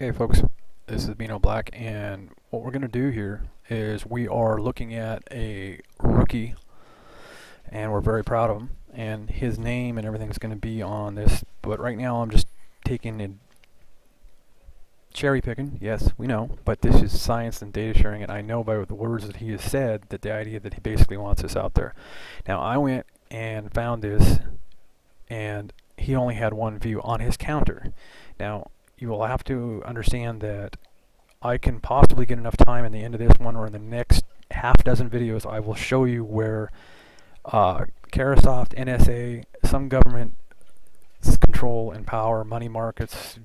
Okay folks, this is Beano Black and what we're going to do here is we are looking at a rookie and we're very proud of him and his name and everything's going to be on this but right now I'm just taking and cherry picking, yes we know, but this is science and data sharing and I know by the words that he has said that the idea that he basically wants us out there. Now I went and found this and he only had one view on his counter. Now you will have to understand that I can possibly get enough time in the end of this one or in the next half dozen videos I will show you where uh, NSA, some government control and power, money markets,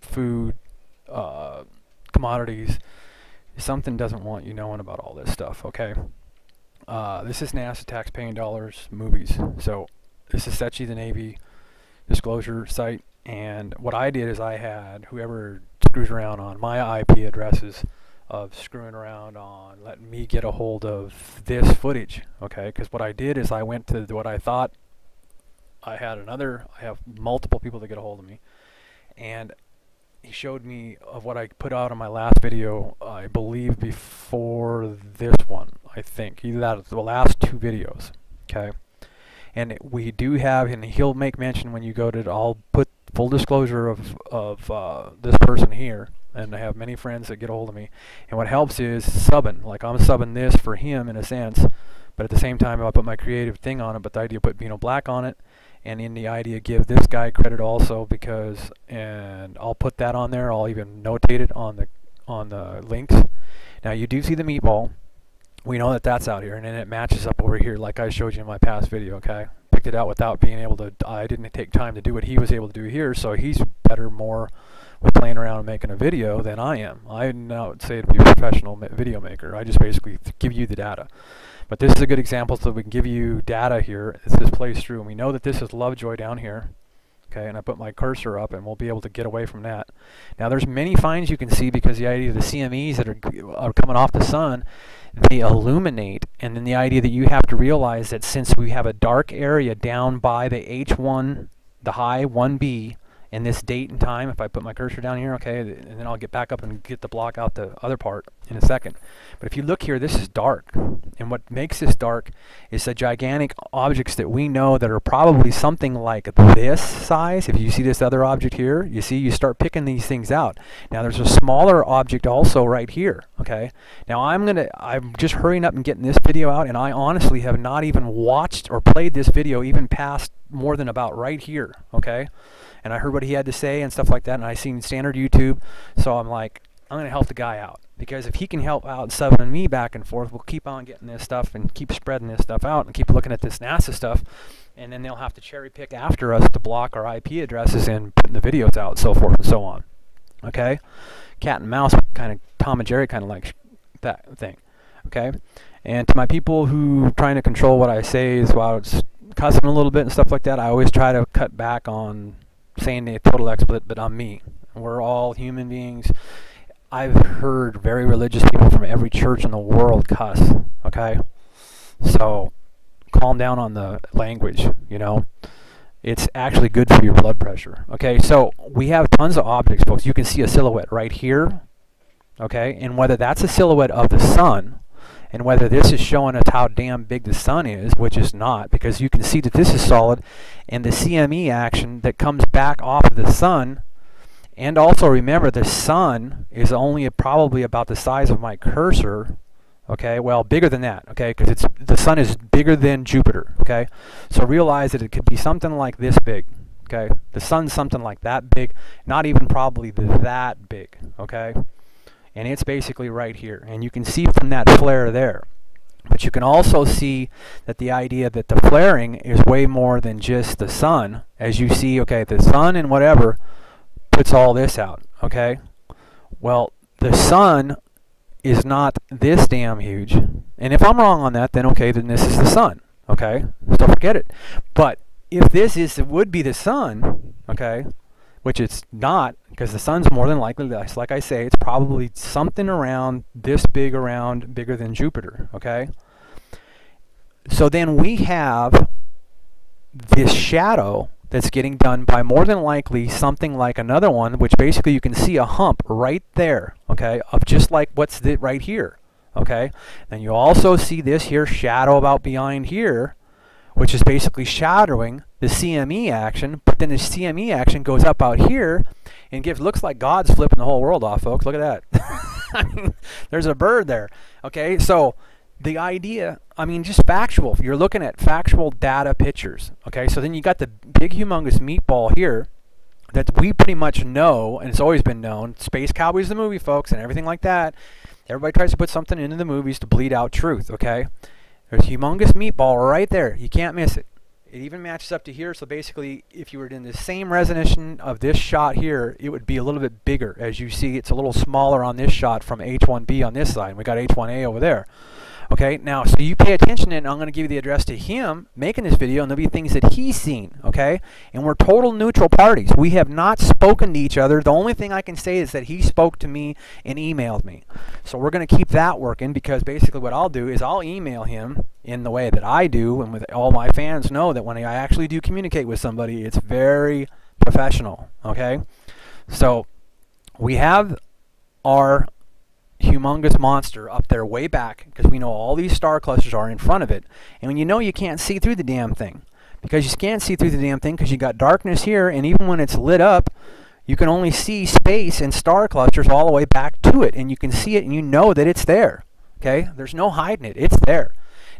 food, uh, commodities, something doesn't want you knowing about all this stuff, okay? Uh, this is NASA taxpaying dollars movies. So this is SETI, the Navy disclosure site and what I did is I had whoever screws around on my IP addresses of screwing around on letting me get a hold of this footage okay? Because what I did is I went to what I thought I had another I have multiple people that get a hold of me. And he showed me of what I put out on my last video I believe before this one I think. Either that the last two videos okay? And we do have and he'll make mention when you go to I'll put full disclosure of, of uh, this person here, and I have many friends that get a hold of me. And what helps is subbing. Like I'm subbing this for him in a sense, but at the same time I put my creative thing on it. But the idea put Beano Black on it, and in the idea give this guy credit also because, and I'll put that on there. I'll even notate it on the on the links. Now you do see the meatball. We know that that's out here, and then it matches up over here like I showed you in my past video. Okay picked it out without being able to. I didn't take time to do what he was able to do here, so he's better more with playing around and making a video than I am. I now say to be a professional video maker. I just basically give you the data. But this is a good example so we can give you data here as this plays through. And we know that this is Lovejoy down here. Okay, and I put my cursor up and we'll be able to get away from that. Now there's many finds you can see because the idea of the CMEs that are, are coming off the sun they illuminate and then the idea that you have to realize that since we have a dark area down by the H1 the high 1B in this date and time if I put my cursor down here okay and then I'll get back up and get the block out the other part in a second. But if you look here this is dark. And what makes this dark is the gigantic objects that we know that are probably something like this size. If you see this other object here you see you start picking these things out. Now there's a smaller object also right here okay? Now I'm gonna I'm just hurrying up and getting this video out and I honestly have not even watched or played this video even past more than about right here okay? And I heard what he had to say and stuff like that, and I seen standard YouTube, so I'm like, I'm gonna help the guy out because if he can help out subbing me back and forth, we'll keep on getting this stuff and keep spreading this stuff out and keep looking at this NASA stuff, and then they'll have to cherry pick after us to block our IP addresses and putting the videos out, and so forth and so on. Okay, cat and mouse kind of Tom and Jerry kind of like that thing. Okay, and to my people who trying to control what I say is while it's cussing a little bit and stuff like that, I always try to cut back on saying a total expert, but I'm me. We're all human beings. I've heard very religious people from every church in the world cuss, okay? So calm down on the language, you know? It's actually good for your blood pressure. Okay, so we have tons of objects, folks. You can see a silhouette right here, okay? And whether that's a silhouette of the sun and whether this is showing us how damn big the sun is, which is not, because you can see that this is solid, and the CME action that comes back off of the sun, and also remember the sun is only probably about the size of my cursor, okay, well bigger than that, okay, because it's the sun is bigger than Jupiter, okay, so realize that it could be something like this big, okay, the sun's something like that big, not even probably that big, okay, and it's basically right here. And you can see from that flare there. But you can also see that the idea that the flaring is way more than just the sun. As you see okay the sun and whatever puts all this out okay well the sun is not this damn huge and if I'm wrong on that then okay then this is the sun okay so forget it but if this is would be the sun okay which it's not because the sun's more than likely less. Like I say, it's probably something around this big around, bigger than Jupiter, okay? So then we have this shadow that's getting done by more than likely something like another one, which basically you can see a hump right there, okay, of just like what's right here, okay. Then you also see this here shadow about behind here, which is basically shadowing the CME action, but then the CME action goes up out here and gives looks like God's flipping the whole world off, folks. Look at that. I mean, there's a bird there. Okay, so the idea, I mean, just factual. You're looking at factual data pictures. Okay, so then you got the big, humongous meatball here that we pretty much know, and it's always been known. Space Cowboys, the movie, folks, and everything like that. Everybody tries to put something into the movies to bleed out truth. Okay, there's humongous meatball right there. You can't miss it. It even matches up to here, so basically, if you were in the same resolution of this shot here, it would be a little bit bigger. As you see, it's a little smaller on this shot from H1B on this side. We got H1A over there. Okay, now, so you pay attention and I'm going to give you the address to him making this video and there'll be things that he's seen, okay? And we're total neutral parties. We have not spoken to each other. The only thing I can say is that he spoke to me and emailed me. So we're going to keep that working because basically what I'll do is I'll email him in the way that I do and with all my fans know that when I actually do communicate with somebody, it's very professional, okay? So we have our humongous monster up there way back because we know all these star clusters are in front of it. And when you know you can't see through the damn thing because you can't see through the damn thing because you got darkness here and even when it's lit up, you can only see space and star clusters all the way back to it and you can see it and you know that it's there. Okay? There's no hiding it. It's there.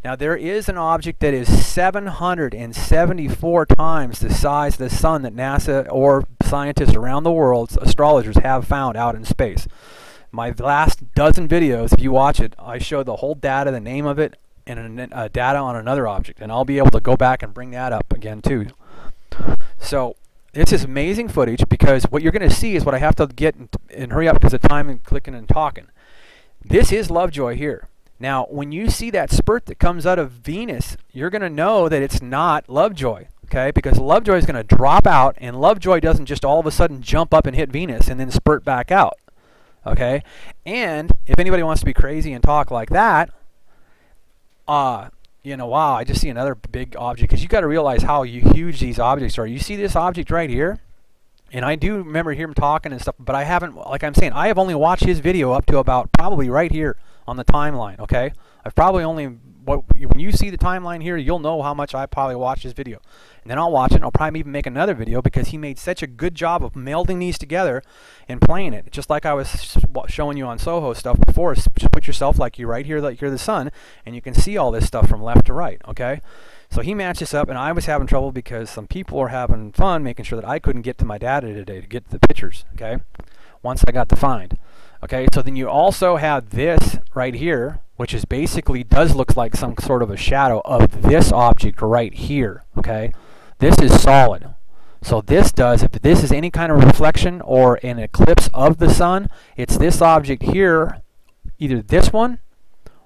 Now there is an object that is 774 times the size of the sun that NASA or scientists around the world, astrologers, have found out in space. My last dozen videos, if you watch it, I show the whole data, the name of it, and a, uh, data on another object. And I'll be able to go back and bring that up again too. So this is amazing footage because what you're going to see is what I have to get and, and hurry up because of time and clicking and talking. This is Lovejoy here. Now, when you see that spurt that comes out of Venus, you're going to know that it's not Lovejoy, okay? Because Lovejoy is going to drop out, and Lovejoy doesn't just all of a sudden jump up and hit Venus and then spurt back out okay? And if anybody wants to be crazy and talk like that, uh, you know, wow, I just see another big object because you got to realize how huge these objects are. You see this object right here? And I do remember him talking and stuff, but I haven't, like I'm saying, I have only watched his video up to about probably right here on the timeline, okay? I've probably only what when you see the timeline here, you'll know how much I probably watched this video. And then I'll watch it and I'll probably even make another video because he made such a good job of melding these together and playing it. Just like I was showing you on Soho stuff before, just put yourself like you're right here, like you're the sun, and you can see all this stuff from left to right, okay? So he matched this up, and I was having trouble because some people were having fun making sure that I couldn't get to my data today to get the pictures, okay? Once I got the find. Okay, so then you also have this right here, which is basically does look like some sort of a shadow of this object right here. Okay, this is solid. So this does, if this is any kind of reflection or an eclipse of the sun, it's this object here, either this one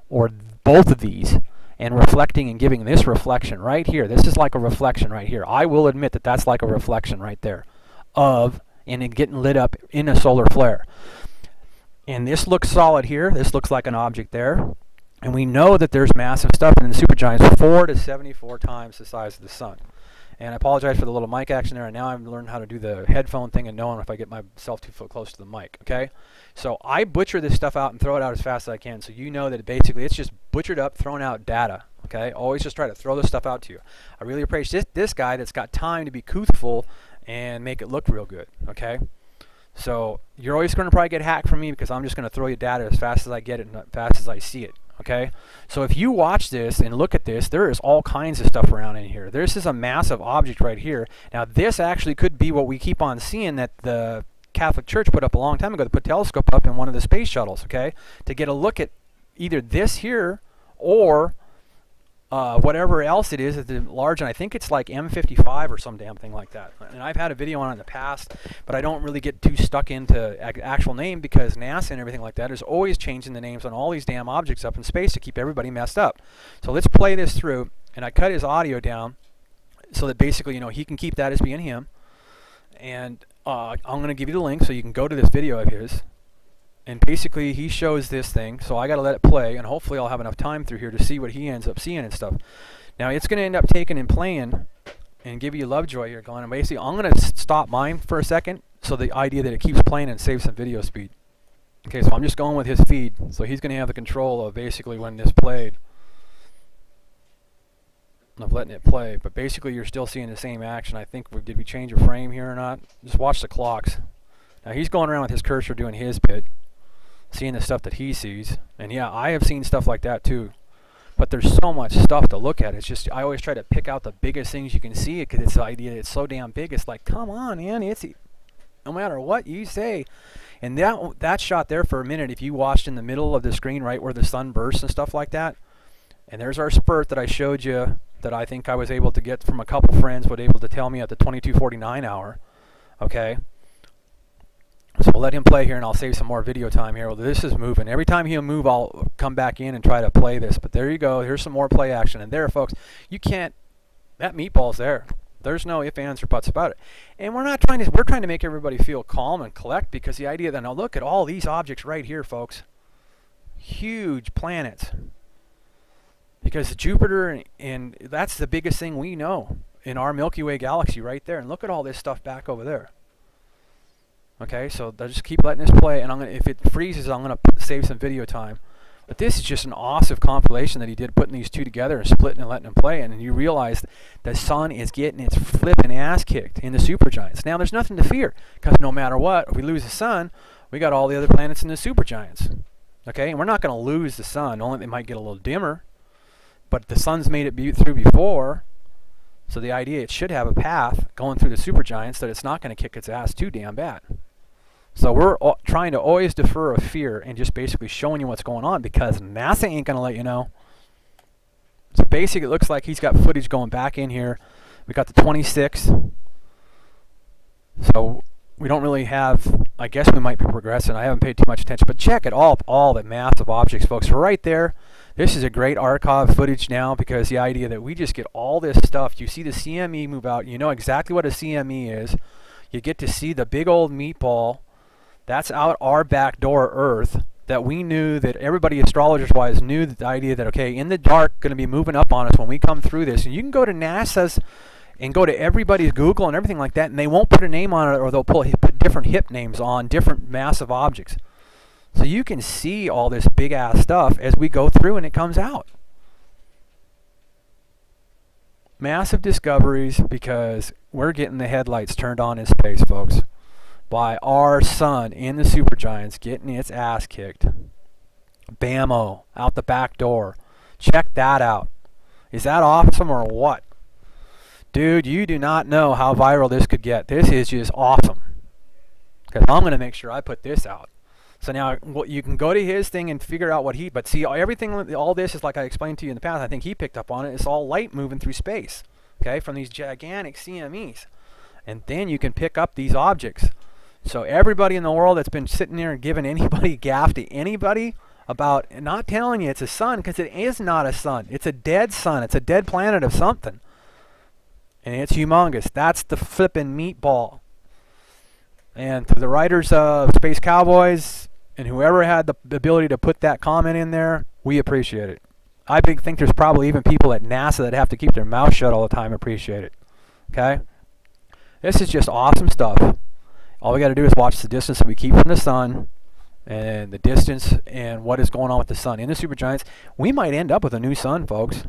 or both of these, and reflecting and giving this reflection right here. This is like a reflection right here. I will admit that that's like a reflection right there of and it getting lit up in a solar flare. And this looks solid here. This looks like an object there. And we know that there's massive stuff in the supergiants, 4 to 74 times the size of the sun. And I apologize for the little mic action there. And now I've learned how to do the headphone thing and knowing if I get myself too close to the mic. Okay, so I butcher this stuff out and throw it out as fast as I can, so you know that basically it's just butchered up, thrown out data. Okay, always just try to throw this stuff out to you. I really appreciate this, this guy that's got time to be truthful and make it look real good. Okay. So you're always going to probably get hacked from me because I'm just going to throw you data as fast as I get it and as fast as I see it. Okay, so if you watch this and look at this, there is all kinds of stuff around in here. This is a massive object right here. Now this actually could be what we keep on seeing that the Catholic Church put up a long time ago. They put telescope up in one of the space shuttles, okay, to get a look at either this here or uh, whatever else it is, it's large, and I think it's like M55 or some damn thing like that. And I've had a video on it in the past, but I don't really get too stuck into actual name because NASA and everything like that is always changing the names on all these damn objects up in space to keep everybody messed up. So let's play this through, and I cut his audio down so that basically, you know, he can keep that as being him. And uh, I'm going to give you the link so you can go to this video of his and basically he shows this thing so I got to let it play and hopefully I'll have enough time through here to see what he ends up seeing and stuff now it's going to end up taking and playing and give you Lovejoy here, Glenn. And basically, I'm going to stop mine for a second, so the idea that it keeps playing and saves some video speed. Okay, so I'm just going with his feed, so he's going to have the control of basically when this played of letting it play. But basically, you're still seeing the same action. I think, did we change a frame here or not? Just watch the clocks. Now, he's going around with his cursor doing his bit, seeing the stuff that he sees. And yeah, I have seen stuff like that too. But there's so much stuff to look at. It's just, I always try to pick out the biggest things you can see because it's the idea it's so damn big. It's like, come on, man, it's no matter what you say. And that that shot there for a minute, if you watched in the middle of the screen, right where the sun bursts and stuff like that, and there's our spurt that I showed you that I think I was able to get from a couple friends, were able to tell me at the 22:49 hour. Okay. So we'll let him play here, and I'll save some more video time here. Well, this is moving. Every time he'll move, I'll come back in and try to play this. But there you go. Here's some more play action. And there, folks, you can't. That meatball's there. There's no if, ands, or buts about it. And we're not trying to. We're trying to make everybody feel calm and collect because the idea that now look at all these objects right here, folks. Huge planets because Jupiter and, and, that's the biggest thing we know in our Milky Way galaxy right there. And look at all this stuff back over there. Okay, so I'll just keep letting this play, and I'm gonna if it freezes, I'm gonna save some video time. But this is just an awesome compilation that he did, putting these two together and splitting and letting them play. And you realize the sun is getting its flipping ass kicked in the supergiants. Now there's nothing to fear because no matter what, if we lose the sun, we got all the other planets in the supergiants. Okay, and we're not going to lose the sun. Only they might get a little dimmer but the sun's made it be through before, so the idea it should have a path going through the supergiants that it's not going to kick its ass too damn bad. So we're trying to always defer a fear and just basically showing you what's going on because NASA ain't going to let you know. So basically, it looks like he's got footage going back in here. We got the 26. So we don't really have, I guess we might be progressing. I haven't paid too much attention, but check it all, all the massive objects, folks. Right there, this is a great archive footage now because the idea that we just get all this stuff. You see the CME move out. You know exactly what a CME is. You get to see the big old meatball. That's out our back door Earth that we knew that everybody astrologers wise knew the idea that okay in the dark going to be moving up on us when we come through this. And you can go to NASA's and go to everybody's Google and everything like that and they won't put a name on it or they'll pull put different hip names on different massive objects. So you can see all this big ass stuff as we go through and it comes out. Massive discoveries because we're getting the headlights turned on in space, folks, by our sun in the supergiants getting its ass kicked. Bammo, out the back door. Check that out. Is that awesome or what? Dude, you do not know how viral this could get. This is just awesome. Because I'm going to make sure I put this out. So now well, you can go to his thing and figure out what he, but see everything, all this is like I explained to you in the past, I think he picked up on it, it's all light moving through space, okay, from these gigantic CMEs. And then you can pick up these objects. So everybody in the world that's been sitting there and giving anybody gaff to anybody about not telling you it's a sun, because it is not a sun. It's a dead sun. It's a dead planet of something. And it's humongous. That's the flippin' meatball. And to the writers of Space Cowboys, and whoever had the ability to put that comment in there, we appreciate it. I think there's probably even people at NASA that have to keep their mouth shut all the time appreciate it. Okay? This is just awesome stuff. All we got to do is watch the distance that we keep from the sun and the distance and what is going on with the sun. In the supergiants, we might end up with a new sun, folks.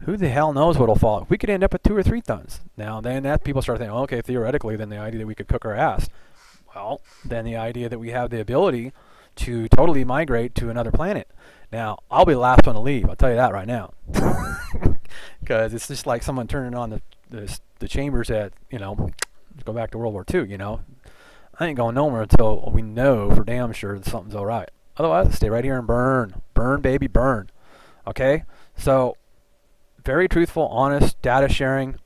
Who the hell knows what'll fall? We could end up with two or three tons. Now, then that people start thinking, okay, theoretically, then the idea that we could cook our ass. Well, then the idea that we have the ability to totally migrate to another planet. Now, I'll be the last one to leave. I'll tell you that right now, because it's just like someone turning on the, the the chambers at you know, go back to World War II. You know, I ain't going nowhere until we know for damn sure that something's all right. Otherwise, stay right here and burn, burn, baby, burn. Okay, so very truthful, honest data sharing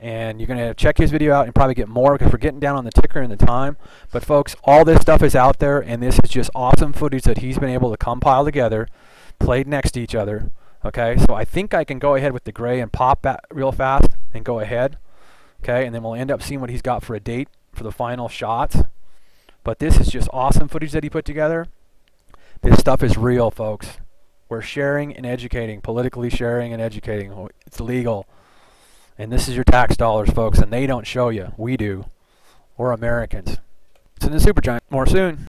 and you're going to check his video out and probably get more because we're getting down on the ticker and the time. But folks, all this stuff is out there, and this is just awesome footage that he's been able to compile together, played next to each other. Okay, so I think I can go ahead with the gray and pop that real fast and go ahead. Okay, and then we'll end up seeing what he's got for a date for the final shots. But this is just awesome footage that he put together. This stuff is real, folks. We're sharing and educating, politically sharing and educating. It's legal And this is your tax dollars, folks, and they don't show you. We do. We're Americans. It's in the Supergiant. More soon.